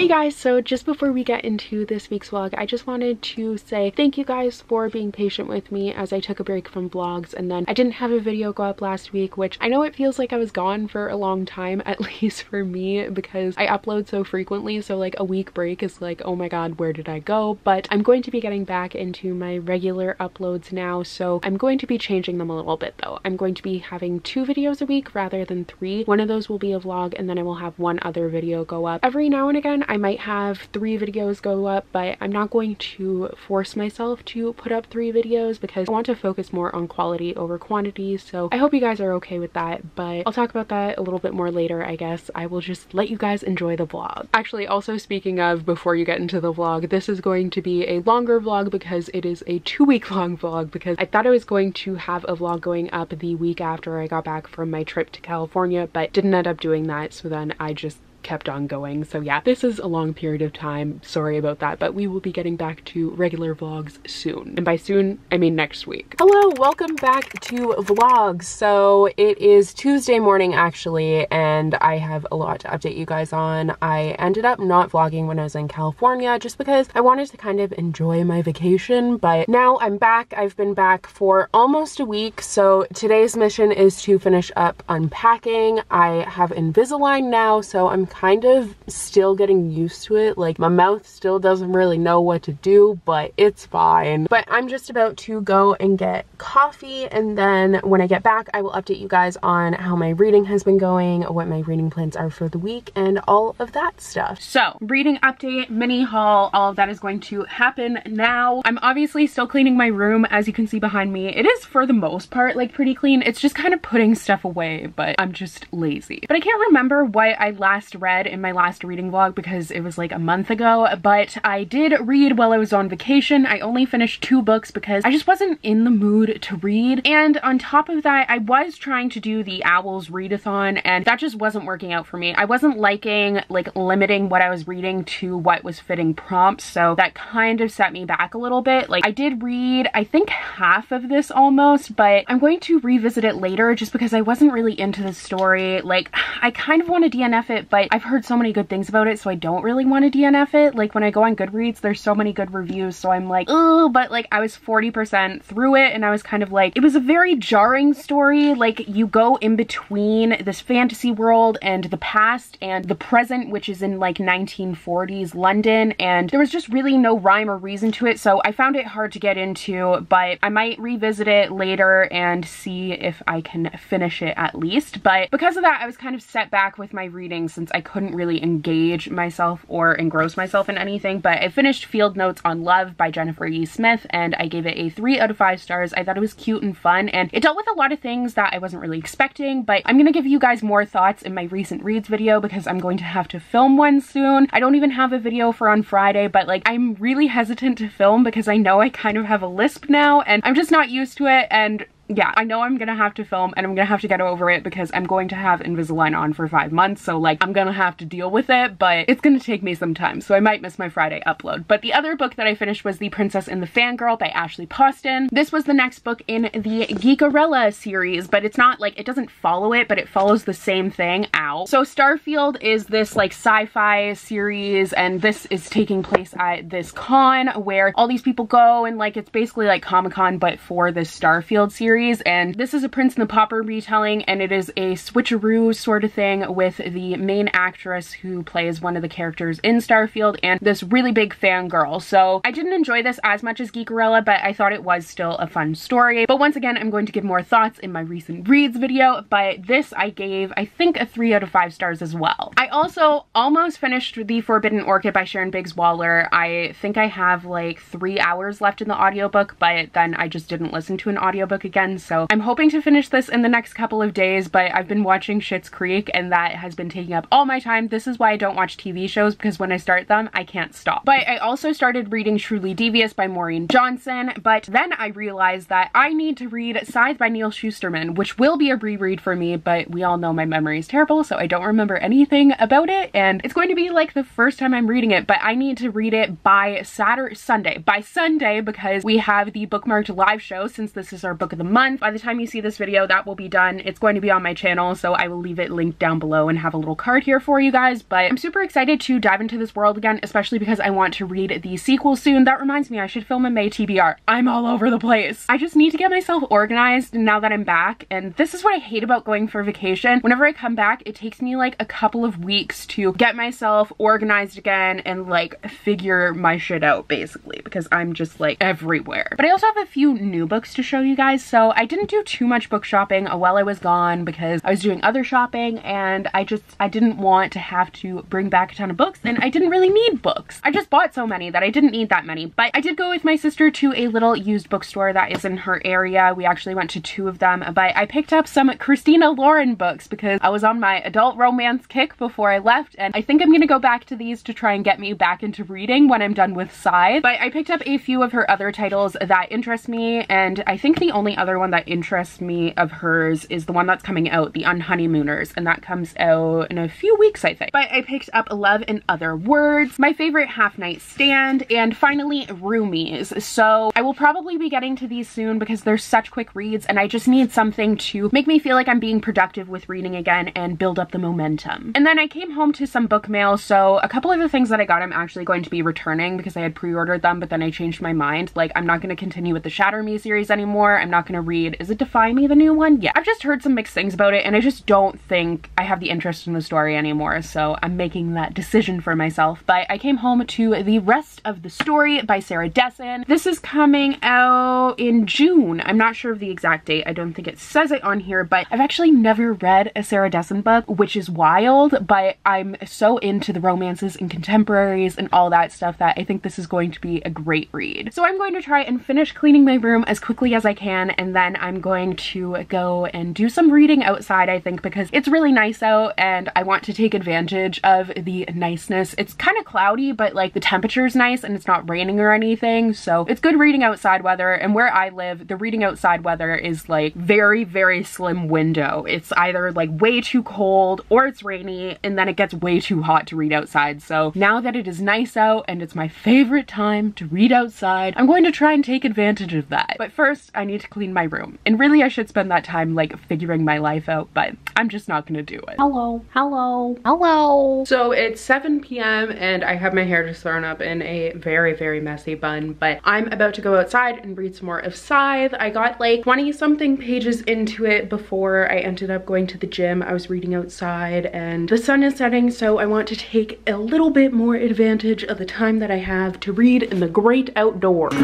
Hey guys, so just before we get into this week's vlog, I just wanted to say thank you guys for being patient with me as I took a break from vlogs and then I didn't have a video go up last week, which I know it feels like I was gone for a long time, at least for me, because I upload so frequently, so like a week break is like, oh my god, where did I go? But I'm going to be getting back into my regular uploads now, so I'm going to be changing them a little bit though. I'm going to be having two videos a week rather than three. One of those will be a vlog and then I will have one other video go up. Every now and again, I might have three videos go up, but I'm not going to force myself to put up three videos because I want to focus more on quality over quantity. So I hope you guys are okay with that, but I'll talk about that a little bit more later, I guess. I will just let you guys enjoy the vlog. Actually, also speaking of before you get into the vlog, this is going to be a longer vlog because it is a two week long vlog because I thought I was going to have a vlog going up the week after I got back from my trip to California, but didn't end up doing that. So then I just kept on going. So yeah, this is a long period of time. Sorry about that, but we will be getting back to regular vlogs soon. And by soon, I mean next week. Hello, welcome back to vlogs. So it is Tuesday morning actually, and I have a lot to update you guys on. I ended up not vlogging when I was in California just because I wanted to kind of enjoy my vacation, but now I'm back. I've been back for almost a week. So today's mission is to finish up unpacking. I have Invisalign now, so I'm kind of still getting used to it. Like my mouth still doesn't really know what to do, but it's fine. But I'm just about to go and get coffee and then when I get back, I will update you guys on how my reading has been going, what my reading plans are for the week and all of that stuff. So reading update, mini haul, all of that is going to happen now. I'm obviously still cleaning my room as you can see behind me. It is for the most part like pretty clean. It's just kind of putting stuff away, but I'm just lazy. But I can't remember what I last read in my last reading vlog because it was like a month ago, but I did read while I was on vacation. I only finished two books because I just wasn't in the mood to read. And on top of that, I was trying to do the Owls readathon and that just wasn't working out for me. I wasn't liking like limiting what I was reading to what was fitting prompts. So that kind of set me back a little bit. Like I did read, I think half of this almost, but I'm going to revisit it later just because I wasn't really into the story. Like I kind of want to DNF it, but I've heard so many good things about it, so I don't really want to DNF it. Like when I go on Goodreads, there's so many good reviews, so I'm like, oh, but like I was 40% through it and I was kind of like, it was a very jarring story. Like you go in between this fantasy world and the past and the present, which is in like 1940s London, and there was just really no rhyme or reason to it, so I found it hard to get into, but I might revisit it later and see if I can finish it at least. But because of that, I was kind of set back with my reading since I couldn't really engage myself or engross myself in anything, but I finished Field Notes on Love by Jennifer E. Smith and I gave it a 3 out of 5 stars. I thought it was cute and fun and it dealt with a lot of things that I wasn't really expecting, but I'm gonna give you guys more thoughts in my recent reads video because I'm going to have to film one soon. I don't even have a video for on Friday, but like I'm really hesitant to film because I know I kind of have a lisp now and I'm just not used to it and yeah, I know I'm gonna have to film and I'm gonna have to get over it because I'm going to have Invisalign on for five months. So like I'm gonna have to deal with it, but it's gonna take me some time. So I might miss my Friday upload. But the other book that I finished was The Princess and the Fangirl by Ashley Poston. This was the next book in the Geekerella series, but it's not like, it doesn't follow it, but it follows the same thing out. So Starfield is this like sci-fi series and this is taking place at this con where all these people go and like it's basically like Comic-Con but for the Starfield series series and this is a Prince and the Pauper retelling and it is a switcheroo sort of thing with the main actress who plays one of the characters in Starfield and this really big fangirl. So I didn't enjoy this as much as Geekerella but I thought it was still a fun story. But once again I'm going to give more thoughts in my recent reads video but this I gave I think a 3 out of 5 stars as well. I also almost finished The Forbidden Orchid by Sharon Biggs Waller. I think I have like 3 hours left in the audiobook but then I just didn't listen to an audiobook again so I'm hoping to finish this in the next couple of days, but I've been watching Schitt's Creek and that has been taking up all my time. This is why I don't watch TV shows because when I start them, I can't stop. But I also started reading Truly Devious by Maureen Johnson, but then I realized that I need to read Scythe by Neal Shusterman, which will be a reread for me, but we all know my memory is terrible, so I don't remember anything about it, and it's going to be like the first time I'm reading it, but I need to read it by Saturday, Sunday, by Sunday, because we have the bookmarked live show since this is our book of the month month. By the time you see this video, that will be done. It's going to be on my channel, so I will leave it linked down below and have a little card here for you guys. But I'm super excited to dive into this world again, especially because I want to read the sequel soon. That reminds me, I should film a May TBR. I'm all over the place. I just need to get myself organized now that I'm back. And this is what I hate about going for vacation. Whenever I come back, it takes me like a couple of weeks to get myself organized again and like figure my shit out basically because I'm just like everywhere. But I also have a few new books to show you guys. So I didn't do too much book shopping while I was gone because I was doing other shopping and I just, I didn't want to have to bring back a ton of books and I didn't really need books. I just bought so many that I didn't need that many. But I did go with my sister to a little used bookstore that is in her area. We actually went to two of them, but I picked up some Christina Lauren books because I was on my adult romance kick before I left and I think I'm gonna go back to these to try and get me back into reading when I'm done with Scythe. But I picked up a few of her other titles that interest me and I think the only other one that interests me of hers is the one that's coming out, The Unhoneymooners, and that comes out in a few weeks I think. But I picked up Love in Other Words, my favorite half night stand, and finally Roomies. So I will probably be getting to these soon because they're such quick reads and I just need something to make me feel like I'm being productive with reading again and build up the momentum. And then I came home to some book mail, so a couple of the things that I got I'm actually going to be returning because I had pre-ordered them, but then I changed my mind. Like, I'm not going to continue with the Shatter Me series anymore. I'm not going to read, is it Defy Me, the new one? Yeah, I've just heard some mixed things about it, and I just don't think I have the interest in the story anymore, so I'm making that decision for myself. But I came home to the rest of the story by Sarah Dessen. This is coming out in June. I'm not sure of the exact date. I don't think it says it on here, but I've actually never read a Sarah Dessen book, which is wild, but I'm so into the romances and contemporaries and all that stuff that I think this is going to be a great read. So I'm going to try and finish cleaning my room as quickly as I can, and then I'm going to go and do some reading outside, I think, because it's really nice out and I want to take advantage of the niceness. It's kind of cloudy, but like the temperature is nice and it's not raining or anything, so it's good reading outside weather, and where I live, the reading outside weather is like very, very slim window. It's either like way too cold or it's rainy, and then it gets way too hot to read outside. So now that it is nice out and it's my favorite time to read outside, I'm going to try and take advantage of that. But first, I need to clean my room. And really, I should spend that time like figuring my life out, but I'm just not gonna do it. Hello, hello, hello. So it's 7 p.m. and I have my hair just thrown up in a very, very messy bun, but I'm about to go outside and read some more of Scythe. I got like 20 something pages into it before I ended up going to the gym. I was reading outside and the sun is setting, so I want to take a little bit more advantage of the time that I have to read in the great outdoors.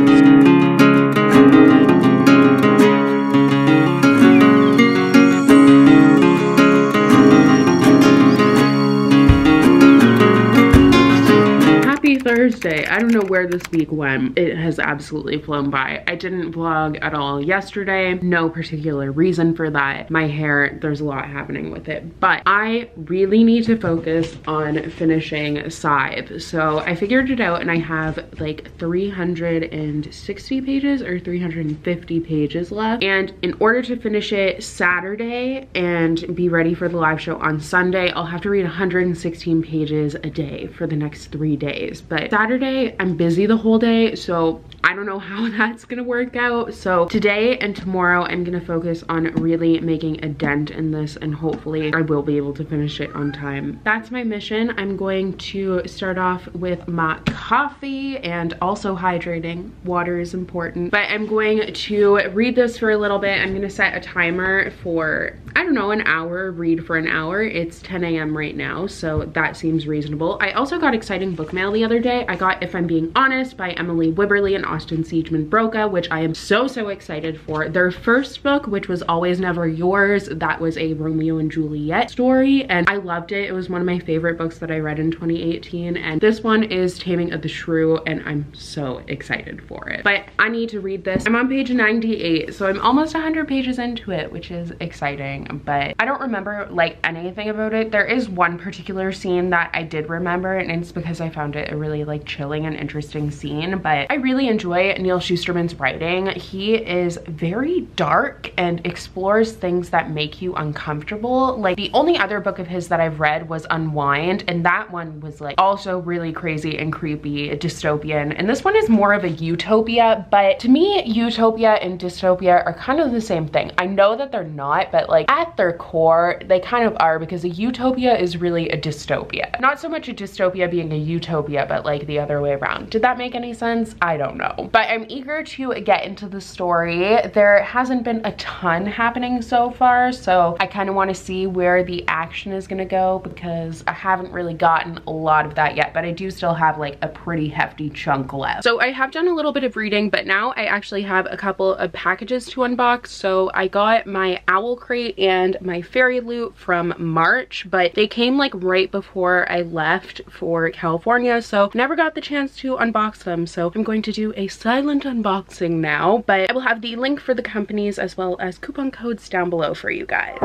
This week went. It has absolutely flown by. I didn't vlog at all yesterday. No particular reason for that. My hair, there's a lot happening with it. But I really need to focus on finishing Scythe. So I figured it out and I have like 360 pages or 350 pages left. And in order to finish it Saturday and be ready for the live show on Sunday, I'll have to read 116 pages a day for the next three days. But but Saturday, I'm busy the whole day, so I don't know how that's gonna work out. So today and tomorrow, I'm gonna focus on really making a dent in this and hopefully I will be able to finish it on time. That's my mission. I'm going to start off with my coffee and also hydrating. Water is important, but I'm going to read this for a little bit. I'm gonna set a timer for, I don't know, an hour, read for an hour. It's 10 a.m. right now, so that seems reasonable. I also got exciting book mail the other day, I got If I'm Being Honest by Emily Wibberley and Austin Siegemund Broka, which I am so, so excited for. Their first book, which was Always Never Yours, that was a Romeo and Juliet story, and I loved it. It was one of my favorite books that I read in 2018, and this one is Taming of the Shrew, and I'm so excited for it. But I need to read this. I'm on page 98, so I'm almost 100 pages into it, which is exciting, but I don't remember like anything about it. There is one particular scene that I did remember, and it's because I found it really like chilling and interesting scene. But I really enjoy Neal Shusterman's writing. He is very dark and explores things that make you uncomfortable. Like the only other book of his that I've read was Unwind and that one was like also really crazy and creepy, dystopian. And this one is more of a utopia, but to me, utopia and dystopia are kind of the same thing. I know that they're not, but like at their core, they kind of are because a utopia is really a dystopia. Not so much a dystopia being a utopia, but like the other way around. Did that make any sense? I don't know. But I'm eager to get into the story. There hasn't been a ton happening so far, so I kind of want to see where the action is going to go because I haven't really gotten a lot of that yet, but I do still have like a pretty hefty chunk left. So I have done a little bit of reading, but now I actually have a couple of packages to unbox. So I got my owl crate and my fairy loot from March, but they came like right before I left for California. So never got the chance to unbox them. So I'm going to do a silent unboxing now, but I will have the link for the companies as well as coupon codes down below for you guys.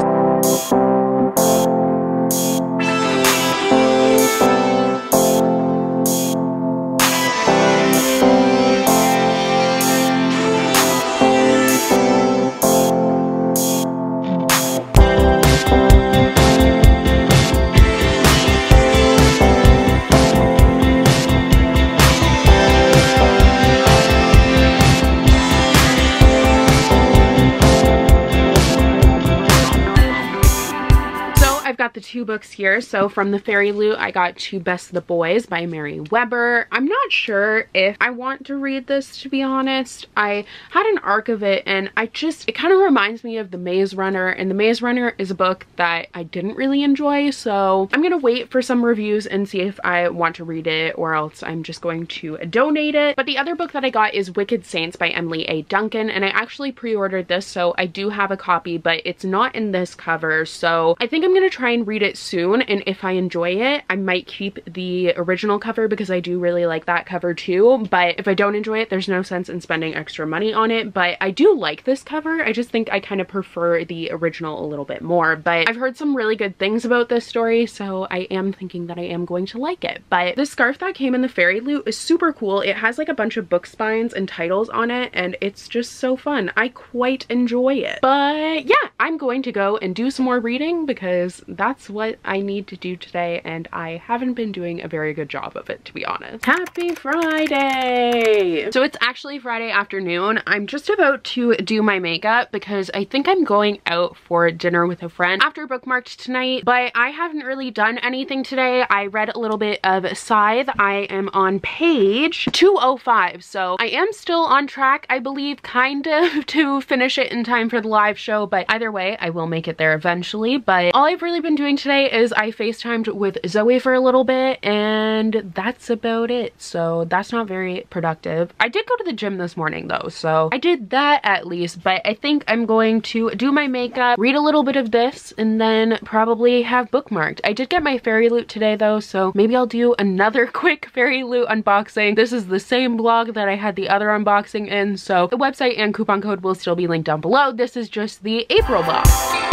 Two books here. So from the Fairy Loot, I got To Best of the Boys by Mary Weber. I'm not sure if I want to read this, to be honest. I had an arc of it and I just, it kind of reminds me of The Maze Runner and The Maze Runner is a book that I didn't really enjoy. So I'm going to wait for some reviews and see if I want to read it or else I'm just going to donate it. But the other book that I got is Wicked Saints by Emily A. Duncan and I actually pre-ordered this so I do have a copy but it's not in this cover so I think I'm going to try and read it soon and if I enjoy it I might keep the original cover because I do really like that cover too but if I don't enjoy it there's no sense in spending extra money on it but I do like this cover. I just think I kind of prefer the original a little bit more but I've heard some really good things about this story so I am thinking that I am going to like it. But the scarf that came in the fairy loot is super cool. It has like a bunch of book spines and titles on it and it's just so fun. I quite enjoy it. But yeah I'm going to go and do some more reading because that's what I need to do today and I haven't been doing a very good job of it to be honest. Happy Friday! So it's actually Friday afternoon. I'm just about to do my makeup because I think I'm going out for dinner with a friend after bookmarked tonight but I haven't really done anything today. I read a little bit of Scythe. I am on page 205 so I am still on track I believe kind of to finish it in time for the live show but either way I will make it there eventually but all I've really been doing today is I FaceTimed with Zoe for a little bit and that's about it. So that's not very productive. I did go to the gym this morning though, so I did that at least, but I think I'm going to do my makeup, read a little bit of this, and then probably have bookmarked. I did get my fairy loot today though, so maybe I'll do another quick fairy loot unboxing. This is the same blog that I had the other unboxing in, so the website and coupon code will still be linked down below. This is just the April box.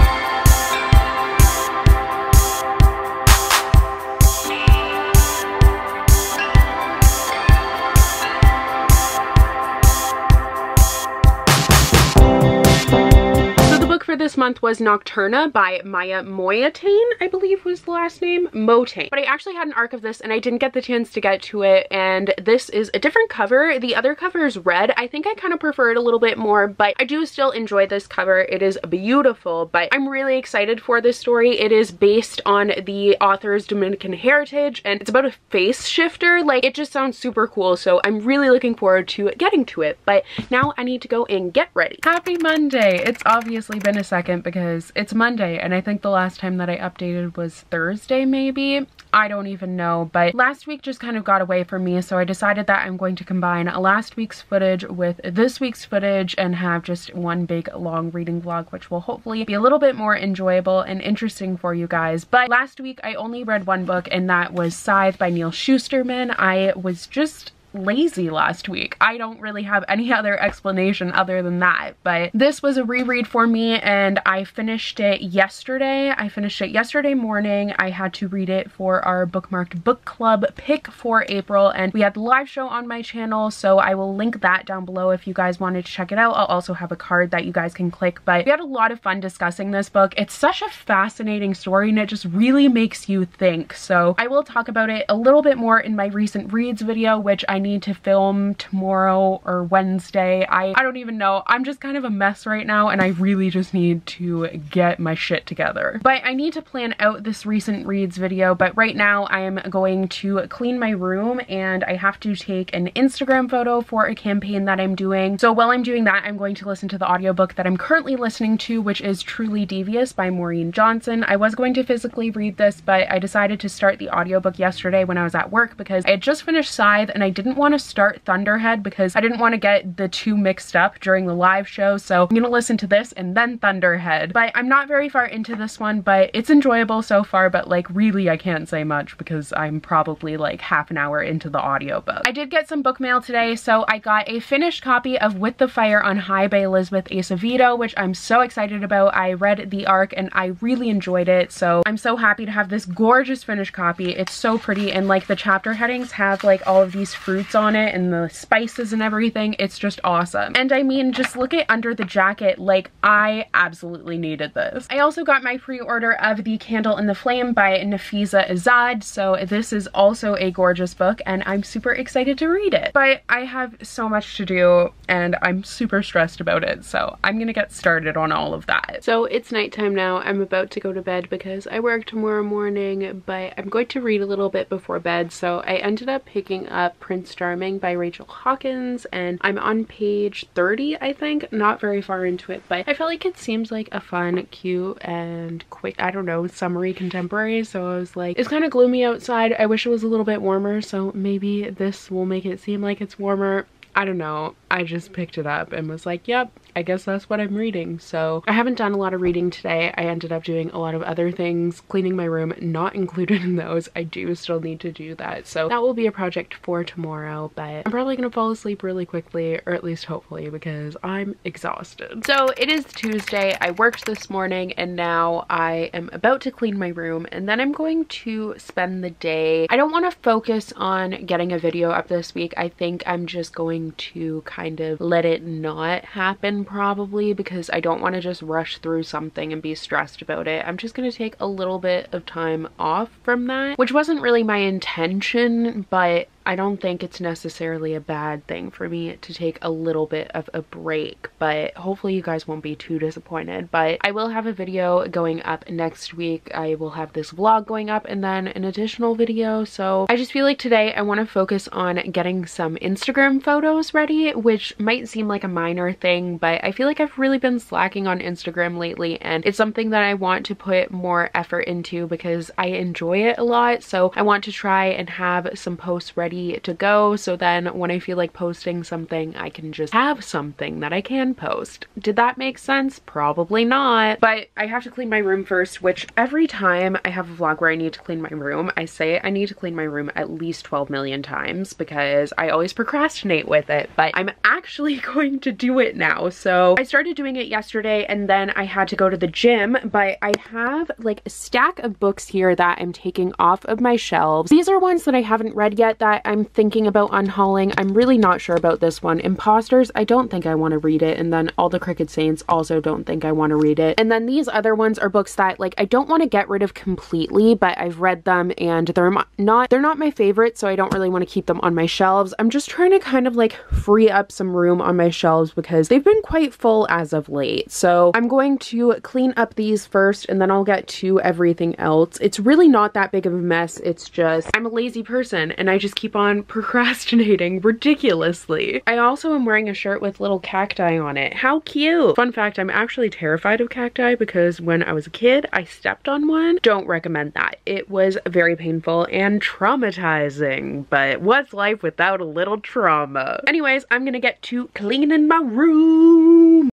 This month was Nocturna by Maya Moyatane, I believe was the last name, Motayne. But I actually had an arc of this and I didn't get the chance to get to it and this is a different cover. The other cover is red. I think I kind of prefer it a little bit more, but I do still enjoy this cover. It is beautiful, but I'm really excited for this story. It is based on the author's Dominican heritage and it's about a face shifter. Like it just sounds super cool. So I'm really looking forward to getting to it, but now I need to go and get ready. Happy Monday. It's obviously been a second because it's Monday and I think the last time that I updated was Thursday maybe. I don't even know, but last week just kind of got away from me, so I decided that I'm going to combine last week's footage with this week's footage and have just one big long reading vlog, which will hopefully be a little bit more enjoyable and interesting for you guys. But last week I only read one book and that was Scythe by Neal Shusterman. I was just lazy last week. I don't really have any other explanation other than that, but this was a reread for me and I finished it yesterday. I finished it yesterday morning. I had to read it for our bookmarked book club pick for April and we had the live show on my channel so I will link that down below if you guys wanted to check it out. I'll also have a card that you guys can click but we had a lot of fun discussing this book. It's such a fascinating story and it just really makes you think so I will talk about it a little bit more in my recent reads video which I need to film tomorrow or Wednesday. I, I don't even know. I'm just kind of a mess right now and I really just need to get my shit together. But I need to plan out this recent reads video but right now I am going to clean my room and I have to take an Instagram photo for a campaign that I'm doing. So while I'm doing that I'm going to listen to the audiobook that I'm currently listening to which is Truly Devious by Maureen Johnson. I was going to physically read this but I decided to start the audiobook yesterday when I was at work because I had just finished Scythe and I didn't want to start Thunderhead because I didn't want to get the two mixed up during the live show. So I'm gonna listen to this and then Thunderhead. But I'm not very far into this one, but it's enjoyable so far. But like really I can't say much because I'm probably like half an hour into the audiobook. I did get some book mail today. So I got a finished copy of With the Fire on High by Elizabeth Acevedo, which I'm so excited about. I read the arc and I really enjoyed it. So I'm so happy to have this gorgeous finished copy. It's so pretty and like the chapter headings have like all of these fruits on it and the spices and everything. It's just awesome. And I mean, just look at under the jacket. Like, I absolutely needed this. I also got my pre-order of The Candle in the Flame by Nafiza Azad. So this is also a gorgeous book and I'm super excited to read it. But I have so much to do and I'm super stressed about it. So I'm gonna get started on all of that. So it's nighttime now. I'm about to go to bed because I work tomorrow morning, but I'm going to read a little bit before bed. So I ended up picking up Prince Charming by Rachel Hawkins and I'm on page 30 I think. Not very far into it but I felt like it seems like a fun cute and quick I don't know summery contemporary. So I was like it's kind of gloomy outside. I wish it was a little bit warmer so maybe this will make it seem like it's warmer. I don't know. I just picked it up and was like yep I guess that's what I'm reading. So I haven't done a lot of reading today. I ended up doing a lot of other things, cleaning my room, not included in those. I do still need to do that. So that will be a project for tomorrow, but I'm probably gonna fall asleep really quickly, or at least hopefully, because I'm exhausted. So it is Tuesday. I worked this morning and now I am about to clean my room and then I'm going to spend the day. I don't want to focus on getting a video up this week. I think I'm just going to kind of let it not happen probably because I don't want to just rush through something and be stressed about it. I'm just going to take a little bit of time off from that, which wasn't really my intention, but I don't think it's necessarily a bad thing for me to take a little bit of a break, but hopefully you guys won't be too disappointed. But I will have a video going up next week. I will have this vlog going up and then an additional video. So I just feel like today I want to focus on getting some Instagram photos ready, which might seem like a minor thing, but I feel like I've really been slacking on Instagram lately and it's something that I want to put more effort into because I enjoy it a lot. So I want to try and have some posts ready ready to go so then when I feel like posting something I can just have something that I can post. Did that make sense? Probably not. But I have to clean my room first which every time I have a vlog where I need to clean my room I say I need to clean my room at least 12 million times because I always procrastinate with it but I'm actually going to do it now. So I started doing it yesterday and then I had to go to the gym but I have like a stack of books here that I'm taking off of my shelves. These are ones that I haven't read yet that I'm thinking about unhauling. I'm really not sure about this one. Imposters, I don't think I want to read it. And then All the Crooked Saints, also don't think I want to read it. And then these other ones are books that like I don't want to get rid of completely, but I've read them and they're not they're not my favorite, so I don't really want to keep them on my shelves. I'm just trying to kind of like free up some room on my shelves because they've been quite full as of late. So I'm going to clean up these first and then I'll get to everything else. It's really not that big of a mess. It's just I'm a lazy person and I just keep on procrastinating ridiculously. I also am wearing a shirt with little cacti on it. How cute! Fun fact, I'm actually terrified of cacti because when I was a kid, I stepped on one. Don't recommend that. It was very painful and traumatizing, but what's life without a little trauma? Anyways, I'm gonna get to cleaning my room.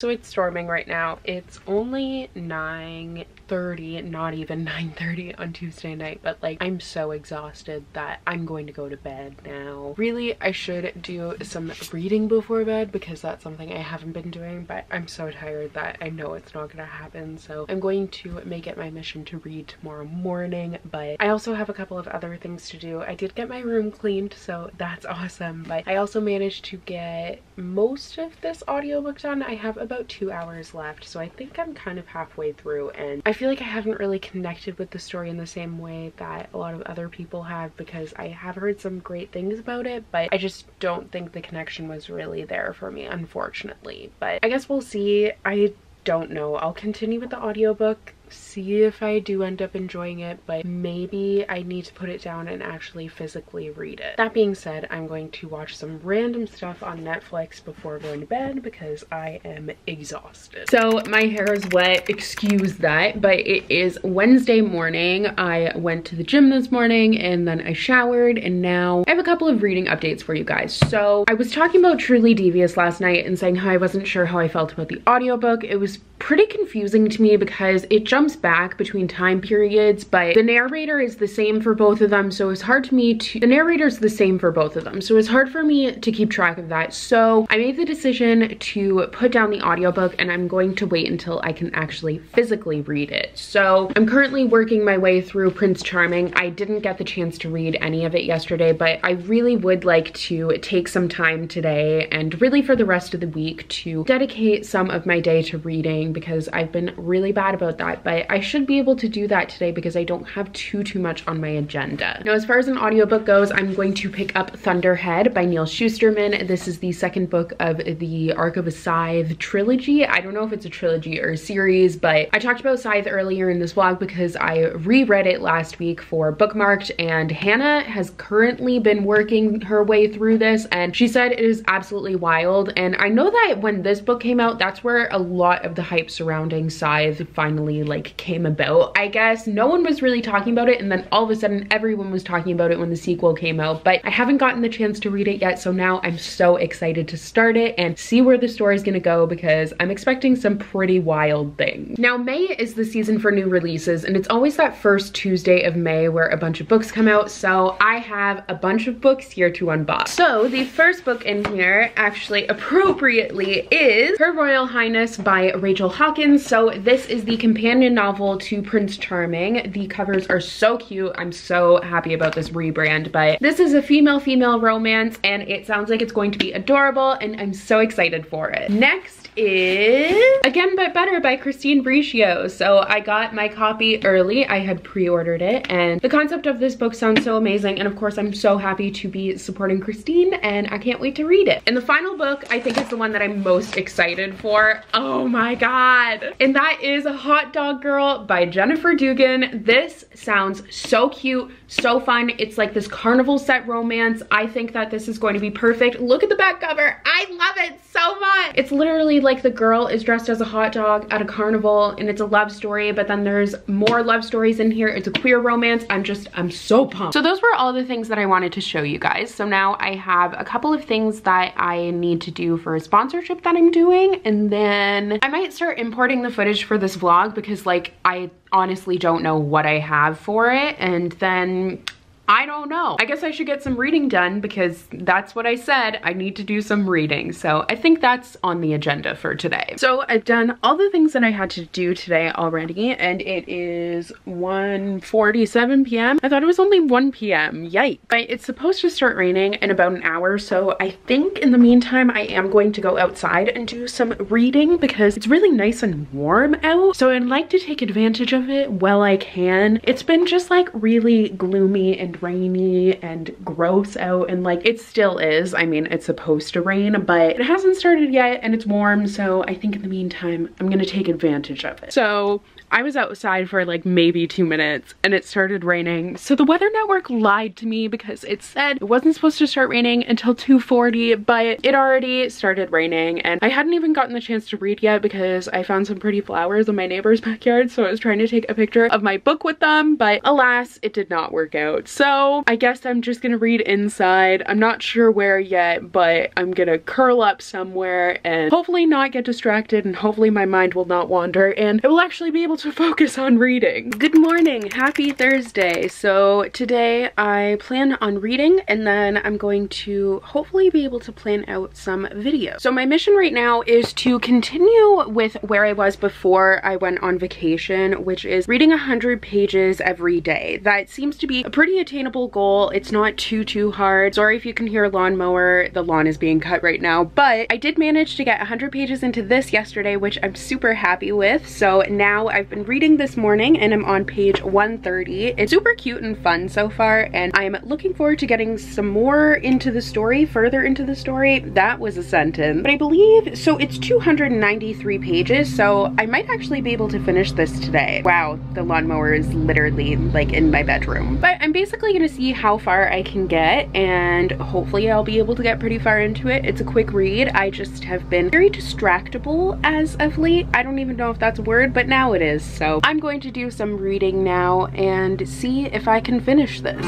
So it's storming right now. It's only 9.30, not even 9.30 on Tuesday night, but like I'm so exhausted that I'm going to go to bed now. Really, I should do some reading before bed because that's something I haven't been doing, but I'm so tired that I know it's not gonna happen. So I'm going to make it my mission to read tomorrow morning, but I also have a couple of other things to do. I did get my room cleaned, so that's awesome, but I also managed to get most of this audiobook done. I have about two hours left so I think I'm kind of halfway through and I feel like I haven't really connected with the story in the same way that a lot of other people have because I have heard some great things about it but I just don't think the connection was really there for me unfortunately. But I guess we'll see. I don't know. I'll continue with the audiobook see if I do end up enjoying it, but maybe I need to put it down and actually physically read it. That being said, I'm going to watch some random stuff on Netflix before going to bed because I am exhausted. So my hair is wet, excuse that, but it is Wednesday morning. I went to the gym this morning and then I showered and now I have a couple of reading updates for you guys. So I was talking about Truly Devious last night and saying how I wasn't sure how I felt about the audiobook. It was pretty confusing to me because it jumps back between time periods, but the narrator is the same for both of them. So it's hard to me to, the narrator is the same for both of them. So it's hard for me to keep track of that. So I made the decision to put down the audiobook and I'm going to wait until I can actually physically read it. So I'm currently working my way through Prince Charming. I didn't get the chance to read any of it yesterday, but I really would like to take some time today and really for the rest of the week to dedicate some of my day to reading because I've been really bad about that, but I should be able to do that today because I don't have too, too much on my agenda. Now, as far as an audiobook goes, I'm going to pick up Thunderhead by Neal Shusterman. This is the second book of the Arc of a Scythe trilogy. I don't know if it's a trilogy or a series, but I talked about Scythe earlier in this vlog because I reread it last week for Bookmarked and Hannah has currently been working her way through this and she said it is absolutely wild. And I know that when this book came out, that's where a lot of the hype hype surrounding Scythe finally like came about. I guess no one was really talking about it and then all of a sudden everyone was talking about it when the sequel came out, but I haven't gotten the chance to read it yet. So now I'm so excited to start it and see where the story is gonna go because I'm expecting some pretty wild things. Now May is the season for new releases and it's always that first Tuesday of May where a bunch of books come out. So I have a bunch of books here to unbox. So the first book in here actually appropriately is Her Royal Highness by Rachel Rachel Hawkins. So this is the companion novel to Prince Charming. The covers are so cute. I'm so happy about this rebrand, but this is a female-female romance and it sounds like it's going to be adorable and I'm so excited for it. Next is Again But Better by Christine Riccio. So I got my copy early. I had pre-ordered it and the concept of this book sounds so amazing. And of course, I'm so happy to be supporting Christine and I can't wait to read it. And the final book, I think is the one that I'm most excited for. Oh my God. And that is a Hot Dog Girl by Jennifer Dugan. This sounds so cute, so fun. It's like this carnival set romance. I think that this is going to be perfect. Look at the back cover. I love it so much. It's literally like the girl is dressed as a hot dog at a carnival and it's a love story, but then there's more love stories in here. It's a queer romance. I'm just, I'm so pumped. So those were all the things that I wanted to show you guys. So now I have a couple of things that I need to do for a sponsorship that I'm doing. And then I might start importing the footage for this vlog because like I honestly don't know what I have for it. And then I don't know. I guess I should get some reading done because that's what I said. I need to do some reading. So I think that's on the agenda for today. So I've done all the things that I had to do today already and it is 1.47 p.m. I thought it was only 1 p.m. Yikes. But it's supposed to start raining in about an hour. So I think in the meantime, I am going to go outside and do some reading because it's really nice and warm out. So I'd like to take advantage of it while I can. It's been just like really gloomy and rainy and gross out and like it still is. I mean, it's supposed to rain, but it hasn't started yet and it's warm. So I think in the meantime, I'm gonna take advantage of it. So I was outside for like maybe two minutes and it started raining. So the Weather Network lied to me because it said it wasn't supposed to start raining until 2.40, but it already started raining and I hadn't even gotten the chance to read yet because I found some pretty flowers in my neighbor's backyard. So I was trying to take a picture of my book with them, but alas, it did not work out. So I guess I'm just gonna read inside. I'm not sure where yet, but I'm gonna curl up somewhere and hopefully not get distracted and hopefully my mind will not wander and I will actually be able to focus on reading. Good morning, happy Thursday. So today I plan on reading and then I'm going to hopefully be able to plan out some videos. So my mission right now is to continue with where I was before I went on vacation, which is reading 100 pages every day. That seems to be a pretty attainable goal. It's not too, too hard. Sorry if you can hear a lawnmower. The lawn is being cut right now, but I did manage to get 100 pages into this yesterday, which I'm super happy with. So now I've been reading this morning and I'm on page 130. It's super cute and fun so far, and I'm looking forward to getting some more into the story, further into the story. That was a sentence. But I believe, so it's 293 pages, so I might actually be able to finish this today. Wow, the lawnmower is literally like in my bedroom. But I'm basically gonna see how far I can get, and hopefully I'll be able to get pretty far into it. It's a quick read. I just have been very distractible as of late. I don't even know if that's a word, but now it is. So I'm going to do some reading now and see if I can finish this.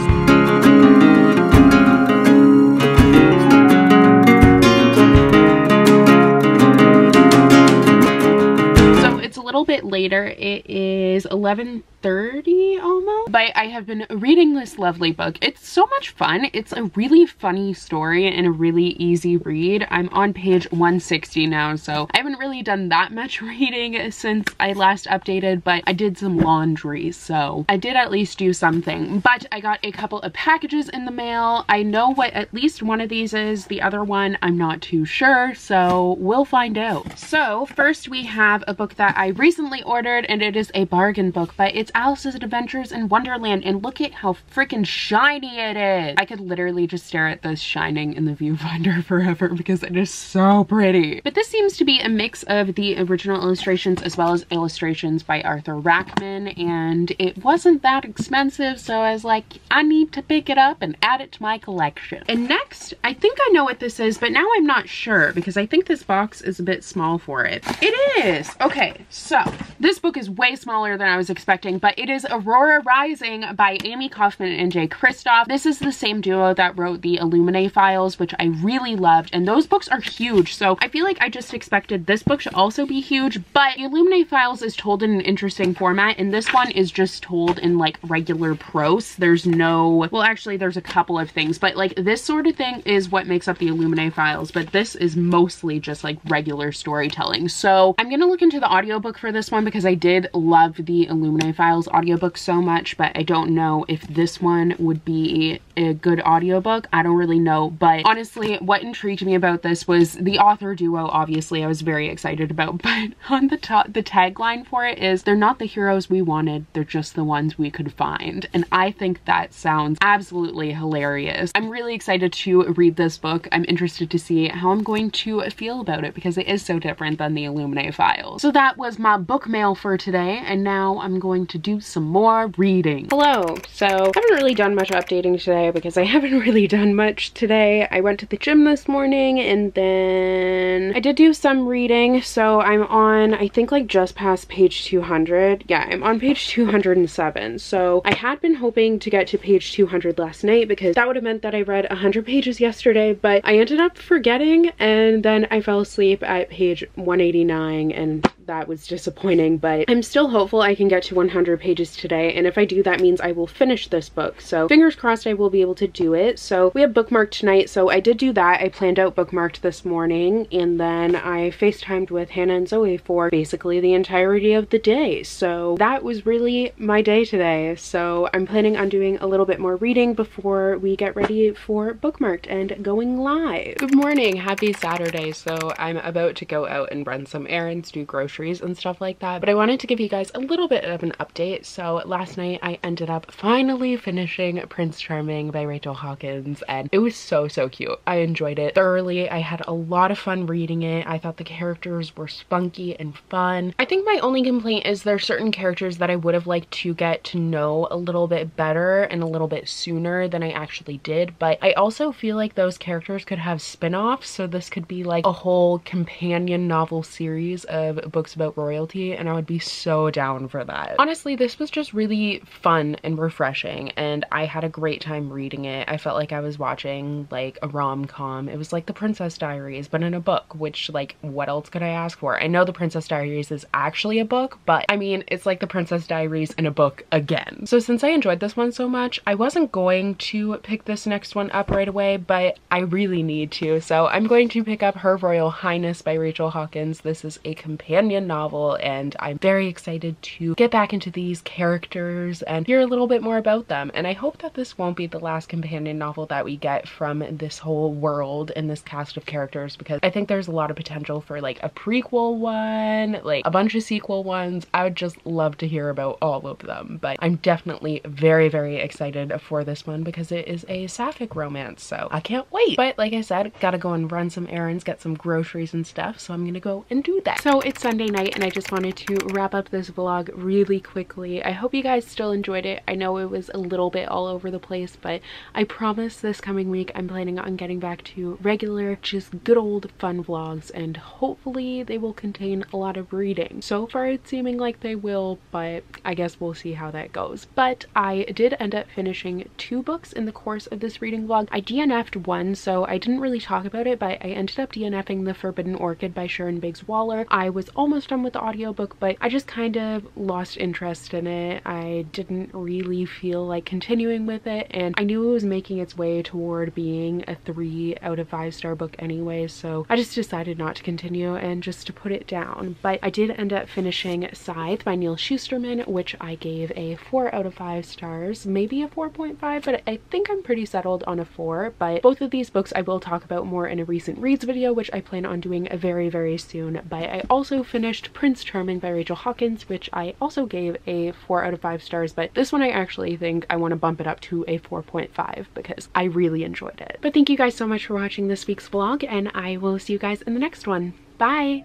So it's a little bit later. It is 11 30 almost. But I have been reading this lovely book. It's so much fun. It's a really funny story and a really easy read. I'm on page 160 now, so I haven't really done that much reading since I last updated, but I did some laundry, so I did at least do something. But I got a couple of packages in the mail. I know what at least one of these is. The other one, I'm not too sure, so we'll find out. So first we have a book that I recently ordered, and it is a bargain book, but it's Alice's Adventures in Wonderland and look at how freaking shiny it is. I could literally just stare at this shining in the viewfinder forever because it is so pretty. But this seems to be a mix of the original illustrations as well as illustrations by Arthur Rackham and it wasn't that expensive so I was like I need to pick it up and add it to my collection. And next I think I know what this is but now I'm not sure because I think this box is a bit small for it. It is! Okay so this book is way smaller than I was expecting but it is Aurora Rising by Amie Kaufman and Jay Kristoff. This is the same duo that wrote the Illuminae files, which I really loved, and those books are huge, so I feel like I just expected this book to also be huge, but the Illuminae files is told in an interesting format, and this one is just told in like regular prose. There's no, well actually there's a couple of things, but like this sort of thing is what makes up the Illuminae files, but this is mostly just like regular storytelling. So I'm gonna look into the audiobook for this one because I did love the Illuminae files Files audiobook so much, but I don't know if this one would be a good audiobook. I don't really know, but honestly, what intrigued me about this was the author duo, obviously, I was very excited about, but on the top, the tagline for it is, they're not the heroes we wanted, they're just the ones we could find. And I think that sounds absolutely hilarious. I'm really excited to read this book. I'm interested to see how I'm going to feel about it because it is so different than the Illuminae files. So that was my book mail for today, and now I'm going to do some more reading. Hello. So I haven't really done much updating today because I haven't really done much today. I went to the gym this morning and then I did do some reading. So I'm on, I think like just past page 200. Yeah, I'm on page 207. So I had been hoping to get to page 200 last night because that would have meant that I read 100 pages yesterday, but I ended up forgetting and then I fell asleep at page 189 and that was disappointing, but I'm still hopeful I can get to 100 pages today, and if I do, that means I will finish this book. So fingers crossed I will be able to do it. So we have bookmarked tonight, so I did do that. I planned out bookmarked this morning, and then I FaceTimed with Hannah and Zoe for basically the entirety of the day. So that was really my day today. So I'm planning on doing a little bit more reading before we get ready for bookmarked and going live. Good morning, happy Saturday. So I'm about to go out and run some errands, do grocery groceries and stuff like that. But I wanted to give you guys a little bit of an update. So last night I ended up finally finishing Prince Charming by Rachel Hawkins and it was so, so cute. I enjoyed it thoroughly. I had a lot of fun reading it. I thought the characters were spunky and fun. I think my only complaint is there's certain characters that I would have liked to get to know a little bit better and a little bit sooner than I actually did. But I also feel like those characters could have spin-offs. So this could be like a whole companion novel series of books about royalty and I would be so down for that. Honestly, this was just really fun and refreshing and I had a great time reading it. I felt like I was watching like a rom-com. It was like The Princess Diaries but in a book, which like what else could I ask for? I know The Princess Diaries is actually a book, but I mean, it's like The Princess Diaries in a book again. So since I enjoyed this one so much, I wasn't going to pick this next one up right away, but I really need to. So I'm going to pick up Her Royal Highness by Rachel Hawkins. This is a companion novel and I'm very excited to get back into these characters and hear a little bit more about them. And I hope that this won't be the last companion novel that we get from this whole world and this cast of characters because I think there's a lot of potential for like a prequel one, like a bunch of sequel ones. I would just love to hear about all of them. But I'm definitely very, very excited for this one because it is a sapphic romance. So I can't wait. But like I said, gotta go and run some errands, get some groceries and stuff. So I'm gonna go and do that. So it's Sunday night and I just wanted to wrap up this vlog really quickly. I hope you guys still enjoyed it. I know it was a little bit all over the place, but I promise this coming week I'm planning on getting back to regular, just good old fun vlogs and hopefully they will contain a lot of reading. So far it's seeming like they will, but I guess we'll see how that goes. But I did end up finishing two books in the course of this reading vlog. I DNF'd one, so I didn't really talk about it, but I ended up DNFing The Forbidden Orchid by Sharon Biggs Waller. I was almost done with the audiobook, but I just kind of lost interest in it. I didn't really feel like continuing with it, and I knew it was making its way toward being a three out of five star book anyway, so I just decided not to continue and just to put it down. But I did end up finishing Scythe by Neal Shusterman, which I gave a four out of five stars, maybe a 4.5, but I think I'm pretty settled on a four. But both of these books I will talk about more in a recent reads video, which I plan on doing very, very soon. But I also finished Prince Charming by Rachel Hawkins, which I also gave a four out of five stars, but this one I actually think I want to bump it up to a 4.5 because I really enjoyed it. But thank you guys so much for watching this week's vlog and I will see you guys in the next one. Bye!